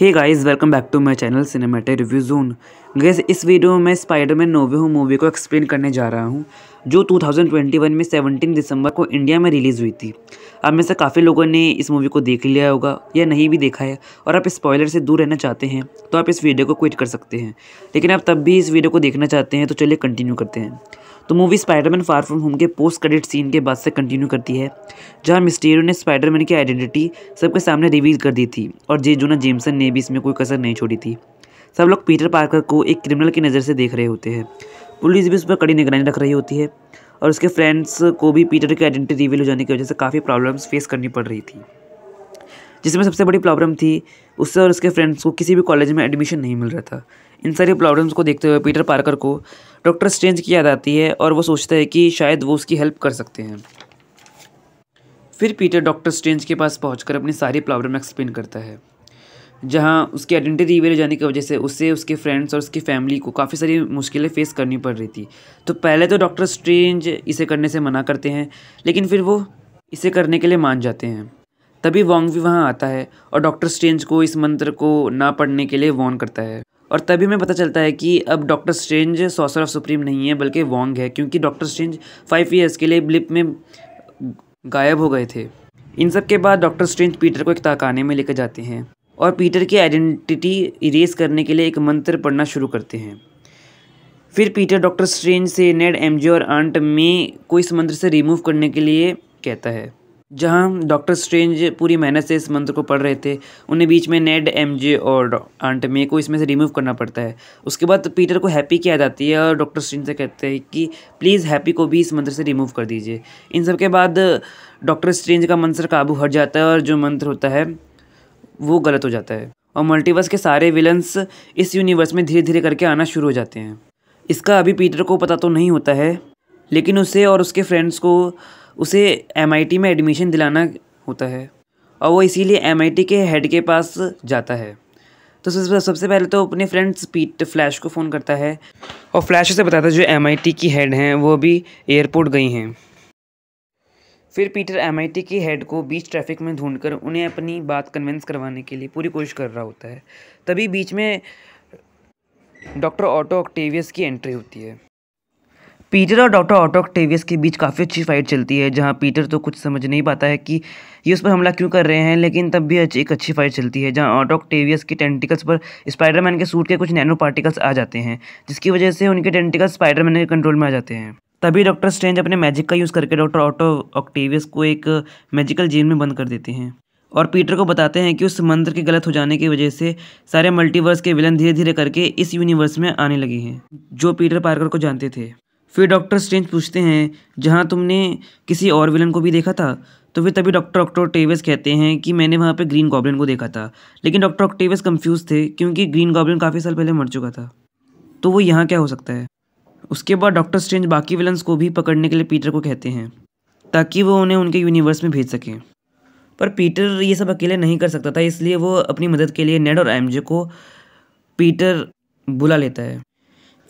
Hey guys welcome back to my channel cinematic review zone guys इस video में मैं Spiderman no way home movie को explain करने जा रहा हूँ, जो 2021 में 17 दिसंबर को इंडिया में रिलीज़ हुई थी। अब में से काफ़ी लोगों ने इस मूवी को देख लिया होगा, या नहीं भी देखा है, और आप स्पॉयलर से दूर रहना चाहते हैं तो आप इस वीडियो को क्विट कर सकते हैं। लेकिन आप तब भी इस वीडियो को देखना चाहते हैं तो चलिए कंटिन्यू करते हैं। तो movie Spiderman far from home के पोस्ट क्रेडिट सीन के बाद से कंटिन्यू करती है, जहाँ मिस्टीरियो ने स्पाइडरमैन की आइडेंटिटी सबके सामने रिवील कर दी थी और जे जोना जेमसन ने भी इसमें कोई कसर नहीं छोड़ी थी। सब लोग पीटर पार्कर को एक क्रिमिनल की नज़र से देख रहे होते हैं। पुलिस भी उस पर कड़ी निगरानी रख रही होती है और उसके फ्रेंड्स को भी पीटर की आइडेंटिटी रिवील हो जाने की वजह से काफ़ी प्रॉब्लम्स फेस करनी पड़ रही थी। जिसमें सबसे बड़ी प्रॉब्लम थी, उससे और उसके फ्रेंड्स को किसी भी कॉलेज में एडमिशन नहीं मिल रहा था। इन सारी प्रॉब्लम्स को देखते हुए पीटर पार्कर को डॉक्टर स्ट्रेंज की याद आती है और वो सोचता है कि शायद वो उसकी हेल्प कर सकते हैं। फिर पीटर डॉक्टर स्ट्रेंज के पास पहुंचकर अपनी सारी प्रॉब्लम एक्सप्लेन करता है, जहाँ उसकी आइडेंटिटी रिवील जाने की वजह से उससे उसके फ्रेंड्स और उसकी फैमिली को काफ़ी सारी मुश्किलें फेस करनी पड़ रही थी। तो पहले तो डॉक्टर स्ट्रेंज इसे करने से मना करते हैं, लेकिन फिर वो इसे करने के लिए मान जाते हैं। तभी वॉन्ग भी वहाँ आता है और डॉक्टर स्ट्रेंज को इस मंत्र को ना पढ़ने के लिए वॉर्न करता है। और तभी हमें पता चलता है कि अब doctor Strange sorcerer of supreme नहीं है, बल्कि वॉन्ग है, क्योंकि डॉक्टर स्ट्रेंज फाइव ईयर्स के लिए ब्लिप में गायब हो गए थे। इन सब के बाद डॉक्टर स्ट्रेंज पीटर को एक ताकाने में लेकर जाते हैं और पीटर की आइडेंटिटी इरेज करने के लिए एक मंत्र पढ़ना शुरू करते हैं। फिर पीटर डॉक्टर स्ट्रेंज से नेड एमजे और आंट में को इस मंत्र से रिमूव करने के लिए कहता है। जहाँ डॉक्टर स्ट्रेंज पूरी मेहनत से इस मंत्र को पढ़ रहे थे, उन्हें बीच में नेड एमजे और आंट मे को इसमें से रिमूव करना पड़ता है। उसके बाद पीटर को हैप्पी की याद आती है और डॉक्टर स्ट्रेंज से कहते हैं कि, प्लीज़ हैप्पी को भी इस मंत्र से रिमूव कर दीजिए। इन सब के बाद डॉक्टर स्ट्रेंज का मंत्र काबू हट जाता है और जो मंत्र होता है, वो गलत हो जाता है। और मल्टीवर्स के सारे विलन्स इस यूनिवर्स में धीरे धीरे करके आना शुरू हो जाते हैं। इसका अभी पीटर को पता तो नहीं होता है, लेकिन उसे और उसके फ्रेंड्स को उसे एमआईटी में एडमिशन दिलाना होता है और वो इसीलिए एमआईटी के हेड के पास जाता है। तो सबसे पहले तो अपने फ्रेंड्स पीट फ्लैश को फ़ोन करता है और फ्लैश से बताता है, जो एमआईटी की हेड हैं, वो अभी एयरपोर्ट गई हैं। फिर पीटर एमआईटी की हेड को बीच ट्रैफ़िक में ढूंढकर उन्हें अपनी बात कन्विंस करवाने के लिए पूरी कोशिश कर रहा होता है। तभी बीच में डॉक्टर ऑटो ऑक्टेवियस की एंट्री होती है। पीटर और डॉक्टर ऑटो ऑक्टेवियस के बीच काफ़ी अच्छी फाइट चलती है, जहाँ पीटर तो कुछ समझ नहीं पाता है कि ये उस पर हमला क्यों कर रहे हैं, लेकिन तब भी एक अच्छी फाइट चलती है, जहाँ ऑटो ऑक्टेवियस की टेंटिकल्स पर स्पाइडरमैन के सूट के कुछ नैनो पार्टिकल्स आ जाते हैं, जिसकी वजह से उनके टेंटिकल्स स्पाइडरमैन के कंट्रोल में आ जाते हैं। तभी डॉक्टर स्ट्रेंज अपने मैजिक का यूज़ करके डॉक्टर ऑटो ऑक्टेवियस को एक मैजिकल जेल में बंद कर देते हैं, और पीटर को बताते हैं कि उस मंत्र के गलत हो जाने की वजह से सारे मल्टीवर्स के विलन धीरे धीरे करके इस यूनिवर्स में आने लगे हैं, जो पीटर पार्कर को जानते थे। फिर डॉक्टर स्ट्रेंज पूछते हैं, जहाँ तुमने किसी और विलन को भी देखा था? तो फिर तभी डॉक्टर ऑक्टोटेवस कहते हैं कि मैंने वहाँ पे ग्रीन गॉबलिन को देखा था। लेकिन डॉक्टर ऑक्टेवस कंफ्यूज थे क्योंकि ग्रीन गॉबलिन काफ़ी साल पहले मर चुका था। तो वो यहाँ क्या हो सकता है? उसके बाद डॉक्टर स्ट्रेंज बाकी विलन्स को भी पकड़ने के लिए पीटर को कहते हैं, ताकि वो उन्हें उनके यूनिवर्स में भेज सकें। पर पीटर ये सब अकेले नहीं कर सकता था, इसलिए वो अपनी मदद के लिए नेड और एमजे को पीटर बुला लेता है।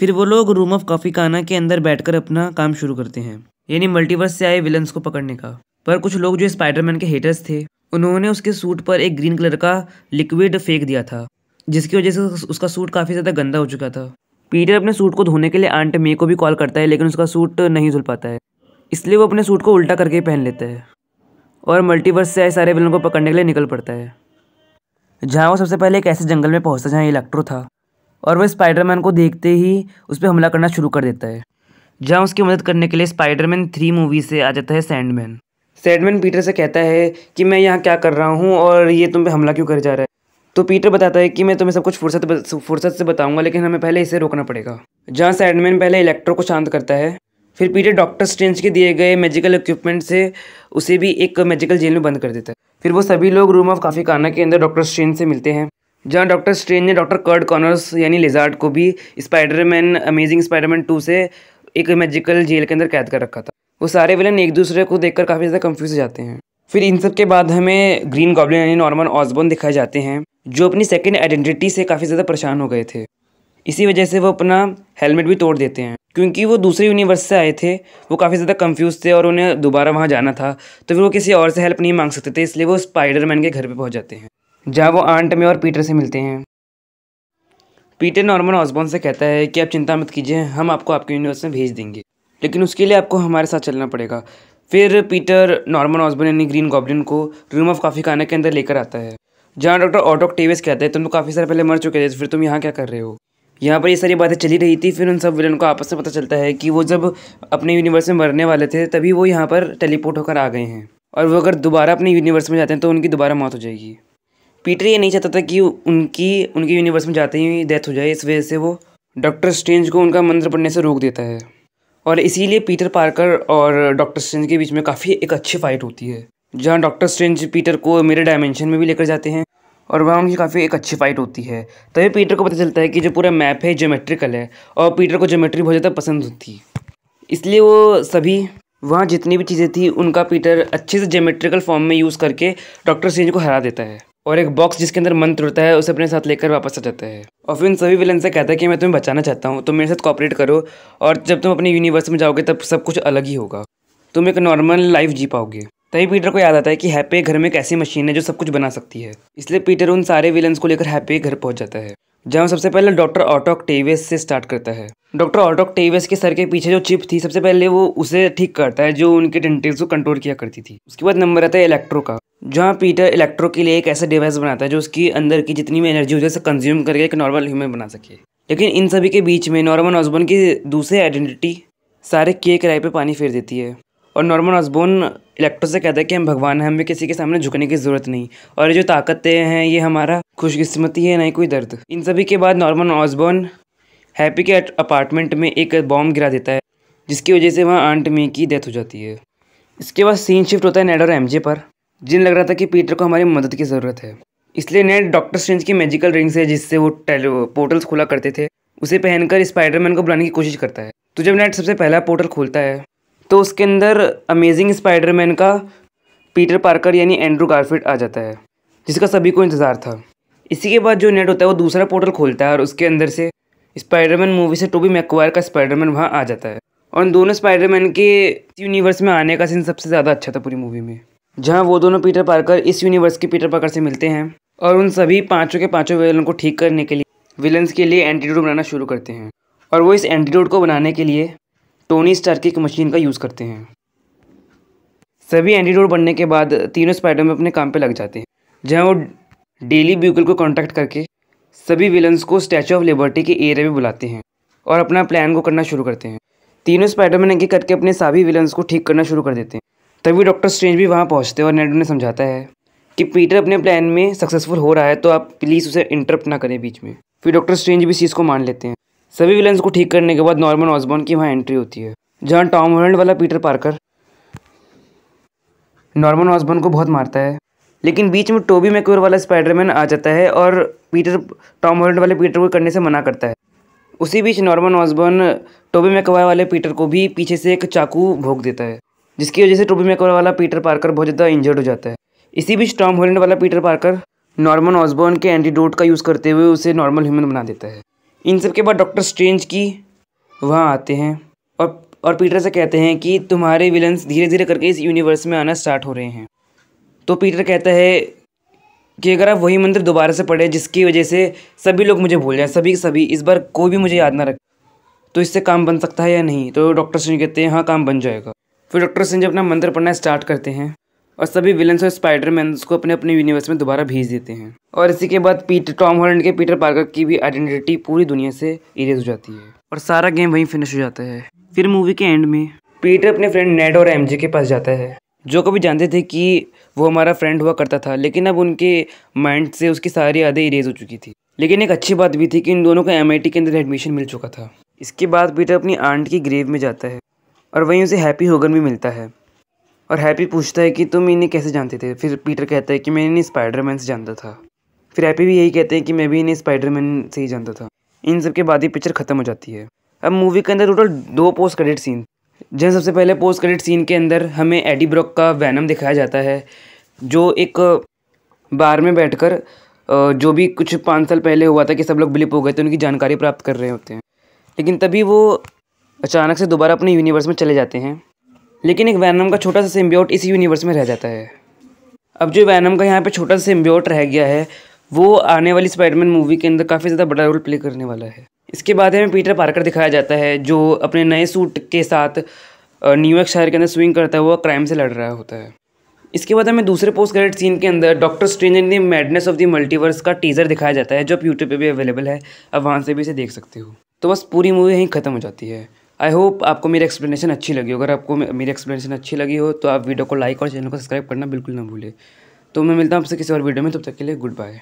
फिर वो लोग रूम ऑफ़ कॉफ़ी खाना के अंदर बैठकर अपना काम शुरू करते हैं। यानी मल्टीवर्स से आए विलन्स को पकड़ने का। पर कुछ लोग जो स्पाइडरमैन के हेटर्स थे, उन्होंने उसके सूट पर एक ग्रीन कलर का लिक्विड फेंक दिया था, जिसकी वजह से उसका सूट काफ़ी ज़्यादा गंदा हो चुका था। पीटर अपने सूट को धोने के लिए आंट मे को भी कॉल करता है, लेकिन उसका सूट नहीं धुल पाता है। इसलिए वो अपने सूट को उल्टा करके पहन लेता है। और मल्टीवर्स से आए सारे विलन को पकड़ने के लिए निकल पड़ता है। जहाँ वो सबसे पहले एक ऐसे जंगल में पहुँचता जहाँ इलेक्ट्रो था और वह स्पाइडरमैन को देखते ही उस पर हमला करना शुरू कर देता है। जहाँ उसकी मदद करने के लिए स्पाइडरमैन थ्री मूवी से आ जाता है सैंडमैन सैंडमैन पीटर से कहता है कि मैं यहाँ क्या कर रहा हूँ और ये तुम पे हमला क्यों कर जा रहा है? तो पीटर बताता है कि मैं तुम्हें सब कुछ फुर्सत फुर्सत से बताऊँगा, लेकिन हमें पहले इसे रोकना पड़ेगा। जहाँ सैडमैन पहले इलेक्ट्रो को शांत करता है, फिर पीटर डॉक्टर स्ट्रेंज के दिए गए मेजिकल इक्विपमेंट से उसे भी एक मेजिकल जेल में बंद कर देता है। फिर वो सभी लोग रूम ऑफ़ काफ़ी खाना के अंदर डॉक्टर स्ट्रेंज से मिलते हैं। जहाँ डॉक्टर स्ट्रेंज ने डॉक्टर कर्ड कॉनर्स यानी लिजार्ड को भी स्पाइडरमैन, अमेजिंग स्पाइडरमैन टू से एक मैजिकल जेल के अंदर कैद कर रखा था। वो सारे विलन एक दूसरे को देखकर काफ़ी ज़्यादा कंफ्यूज हो जाते हैं। फिर इन सब के बाद हमें ग्रीन गॉबलिन यानी नॉर्मन ऑसबोन दिखाए जाते हैं, जो अपनी सेकेंड आइडेंटिटी से काफ़ी ज़्यादा परेशान हो गए थे। इसी वजह से वो अपना हेलमेट भी तोड़ देते हैं। क्योंकि वो दूसरे यूनिवर्स से आए थे, वो काफ़ी ज़्यादा कंफ्यूज थे और उन्हें दोबारा वहाँ जाना था तो फिर वो किसी और से हेल्प नहीं मांग सकते थे, इसलिए वो स्पाइडरमैन के घर पे पहुँच जाते हैं। जहाँ वो आंट में और पीटर से मिलते हैं। पीटर नॉर्मन ऑसबॉन से कहता है कि आप चिंता मत कीजिए, हम आपको आपके यूनिवर्स में भेज देंगे। लेकिन उसके लिए आपको हमारे साथ चलना पड़ेगा। फिर पीटर नॉर्मन ऑसबॉन यानी ग्रीन गॉबलिन को रूम ऑफ़ काफ़ी खाना के अंदर लेकर आता है, जहाँ डॉक्टर ऑटोक टेविस कहते हैं, तुम तो काफ़ी सारे पहले मर चुके थे फिर तुम यहाँ क्या कर रहे हो? यहाँ पर ये सारी बातें चली रही थी, फिर उन सब विलन को आपस में पता चलता है कि वो जब अपने यूनिवर्स में मरने वाले थे, तभी वो यहाँ पर टेलीपोर्ट होकर आ गए हैं। और वो अगर दोबारा अपने यूनिवर्स में जाते हैं तो उनकी दोबारा मौत हो जाएगी। पीटर ये नहीं चाहता था कि उनकी, उनके यूनिवर्स में जाते ही डेथ हो जाए, इस वजह से वो डॉक्टर स्ट्रेंज को उनका मंत्र पढ़ने से रोक देता है। और इसीलिए पीटर पार्कर और डॉक्टर स्ट्रेंज के बीच में काफ़ी एक अच्छी फाइट होती है, जहाँ डॉक्टर स्ट्रेंज पीटर को मेरे डायमेंशन में भी लेकर जाते हैं और वहाँ उनकी काफ़ी एक अच्छी फाइट होती है। तभी पीटर को पता चलता है कि जो पूरा मैप है जोमेट्रिकल है और पीटर को जोमेट्री बहुत ज़्यादा पसंद होती इसलिए वो सभी, वहाँ जितनी भी चीज़ें थी, उनका पीटर अच्छे से जोमेट्रिकल फॉर्म में यूज़ करके डॉक्टर स्ट्रेंज को हरा देता है। और एक बॉक्स जिसके अंदर मंत्र होता है, उसे अपने साथ लेकर वापस आ जाता है। और फिर उन सभी विलन से कहता है कि मैं तुम्हें बचाना चाहता हूँ तो मेरे साथ कॉपरेट करो और जब तुम अपने यूनिवर्स में जाओगे, तब सब कुछ अलग ही होगा। तुम एक नॉर्मल लाइफ जी पाओगे। तभी पीटर को याद आता है कि हैप्पी घर में एक ऐसी मशीन है जो सब कुछ बना सकती है। इसलिए पीटर उन सारे विलन्स को लेकर हैप्पी घर पहुँच जाता है। जहाँ सबसे पहले डॉक्टर ऑटोक टेवेस से स्टार्ट करता है। डॉक्टर ऑटोक टेवेस के सर के पीछे जो चिप थी, सबसे पहले वो उसे ठीक करता है, जो उनके टेंटेल्स को कंट्रोल किया करती थी। उसके बाद नंबर आता है इलेक्ट्रो का, जहाँ पीटर इलेक्ट्रो के लिए एक ऐसा डिवाइस बनाता है, जो उसकी अंदर की जितनी भी एनर्जी होती है कंज्यूम करके एक नॉर्मल ह्यूमन बना सके। लेकिन इन सभी के बीच में नॉर्मन ऑसबोन की दूसरी आइडेंटिटी सारे के किराए पे पानी फेर देती है। और नॉर्मन ऑसबोन इलेक्ट्रो से कहता है कि हम भगवान हैं, हमें किसी के सामने झुकने की ज़रूरत नहीं। और ये जो ताकतें हैं, ये हमारा खुशकिस्मती है नहीं कोई दर्द। इन सभी के बाद नॉर्मन ऑसबोन हैप्पी के अपार्टमेंट में एक बॉम्ब गिरा देता है, जिसकी वजह से वहाँ आंट मी की डेथ हो जाती है। इसके बाद सीन शिफ्ट होता है नेड और एमजे पर जिन लग रहा था कि पीटर को हमारी मदद की ज़रूरत है। इसलिए नेट डॉक्टर स्ट्रेंज की मैजिकल रिंग से जिससे वो पोर्टल्स खुला करते थे। उसे पहनकर स्पाइडरमैन को बुलाने की कोशिश करता है। तो जब नेट सबसे पहला पोर्टल खोलता है तो उसके अंदर अमेजिंग स्पाइडरमैन का पीटर पार्कर यानी एंड्रू गारफिट आ जाता है, जिसका सभी को इंतज़ार था। इसी के बाद जो नेट होता है वो दूसरा पोर्टल खोलता है और उसके अंदर से स्पाइडरमैन मूवी से टोबी मैकवायर का स्पाइडरमैन वहाँ आ जाता है। और उन दोनों स्पाइडरमैन के यूनिवर्स में आने का सीन सबसे ज़्यादा अच्छा था पूरी मूवी में, जहाँ वो दोनों पीटर पार्कर इस यूनिवर्स के पीटर पार्कर से मिलते हैं और उन सभी पाँचों के पाँचों विलन को ठीक करने के लिए विलन्स के लिए एंटीडोट बनाना शुरू करते हैं। और वो इस एंटीडोट को बनाने के लिए टोनी स्टार की एक मशीन का यूज़ करते हैं। सभी एंटीडोट बनने के बाद तीनों स्पाइडर में अपने काम पे लग जाते हैं। जहाँ वो डेली ब्यूगल को कॉन्टैक्ट करके सभी विलन्स को स्टैचू ऑफ़ लिबर्टी के एरिया में बुलाते हैं और अपना प्लान को करना शुरू करते हैं। तीनों स्पाइडरमैन एक करके अपने सभी विलन्स को ठीक करना शुरू कर देते हैं। तभी डॉक्टर स्ट्रेंज भी वहाँ पहुँचते हैं और नेड ने समझाता है कि पीटर अपने प्लान में सक्सेसफुल हो रहा है तो आप प्लीज़ उसे इंटरप्ट ना करें बीच में। फिर डॉक्टर स्ट्रेंज भी इस चीज़ को मान लेते हैं। सभी विलन्स को ठीक करने के बाद नॉर्मन ऑसबॉर्न की वहाँ एंट्री होती है, जहाँ टॉम हॉलैंड वाला पीटर पार्कर नॉर्मन ऑसबॉर्न को बहुत मारता है। लेकिन बीच में टोबी मैक्योर वाला स्पाइडरमैन आ जाता है और पीटर टॉम हॉलैंड वाले पीटर को करने से मना करता है। उसी बीच नॉर्मन ऑसबॉर्न टोबी मैकवार वाले पीटर को भी पीछे से एक चाकू भोग देता है, जिसकी वजह से टोबी मैकवार वाला पीटर पार्कर बहुत ज़्यादा इंजर्ड हो जाता है। इसी बीच टॉम हॉलैंड वाला पीटर पार्कर नॉर्मन ऑसबॉर्न के एंटीडोट का यूज़ करते हुए उसे नॉर्मल ह्यूमन बना देता है। इन सब के बाद डॉक्टर स्ट्रेंज की वहाँ आते हैं। और और पीटर से कहते हैं कि तुम्हारे विलन्स धीरे धीरे करके इस यूनिवर्स में आना स्टार्ट हो रहे हैं। तो पीटर कहता है कि अगर आप वही मंदिर दोबारा से पढ़े जिसकी वजह से सभी लोग मुझे भूल जाएँ, सभी सभी, इस बार कोई भी मुझे याद ना रखे तो इससे काम बन सकता है या नहीं? तो डॉक्टर सिंह कहते हैं हाँ काम बन जाएगा। फिर डॉक्टर सिंह अपना मंत्र पढ़ना स्टार्ट करते हैं। और सभी विलन्स और स्पाइडरमैन को अपने अपने यूनिवर्स में दोबारा भेज देते हैं। और इसी के बाद पीटर टॉम हॉलैंड के पीटर पार्कर की भी आइडेंटिटी पूरी दुनिया से इरेज हो जाती है। और सारा गेम वहीं फिनिश हो जाता है। फिर मूवी के एंड में पीटर अपने फ्रेंड नेड और एमजे के पास जाता है। जो कभी जानते थे कि वो हमारा फ्रेंड हुआ करता था, लेकिन अब उनके माइंड से उसकी सारी यादें इरेज हो चुकी थी। लेकिन एक अच्छी बात भी थी कि इन दोनों को एमआईटी के अंदर एडमिशन मिल चुका था। इसके बाद पीटर अपनी आंट की ग्रेव में जाता है। और वहीं उसे हैप्पी होगन भी मिलता है। और हैप्पी पूछता है कि तुम इन्हें कैसे जानते थे? फिर पीटर कहता है कि मैं इन्हें स्पाइडरमैन से जानता था। फिर हैप्पी भी यही कहते हैं कि मैं भी इन्हें स्पाइडरमैन से ही जानता था। इन सब के बाद ही पिक्चर ख़त्म हो जाती है। अब मूवी के अंदर टोटल दो पोस्ट क्रेडिट सीन जहाँ सबसे पहले पोस्ट क्रेडिट सीन के अंदर हमें एडी ब्रॉक का वैनम दिखाया जाता है, जो एक, बार में बैठकर जो भी कुछ पाँच साल पहले हुआ था कि सब लोग ब्लिप हो गए थे, उनकी जानकारी प्राप्त कर रहे होते हैं। लेकिन तभी वो अचानक से दोबारा अपने यूनिवर्स में चले जाते हैं। लेकिन एक वैनम का छोटा सा सिम्बियोट इसी यूनिवर्स में रह जाता है। अब जो वैनम का यहाँ पे छोटा सा सिम्बियोट रह गया है, वो आने वाली स्पाइडरमैन मूवी के अंदर काफ़ी ज़्यादा बड़ा रोल प्ले करने वाला है। इसके बाद हमें पीटर पार्कर दिखाया जाता है, जो अपने नए सूट के साथ न्यूयॉर्क शहर के अंदर स्विंग करता है वो क्राइम से लड़ रहा होता है। इसके बाद हमें दूसरे पोस्ट क्रेडिट सीन के अंदर doctor Strange in the madness of the multiverse का टीज़र दिखाया जाता है, जो आप यूट्यूब पे भी अवेलेबल है। अब वहाँ से भी इसे देख सकते हो। तो बस पूरी मूवी यहीं ख़त्म हो जाती है। आई होप आपको मेरी एक्सप्लेनेशन अच्छी लगी अगर आपको मेरी एक्सप्लेनेशन अच्छी लगी हो तो आप वीडियो को लाइक और चैनल को सब्सक्राइब करना बिल्कुल ना भूलें। तो मैं मिलता हूँ आपसे किसी और वीडियो में, तब तक के लिए गुड बाय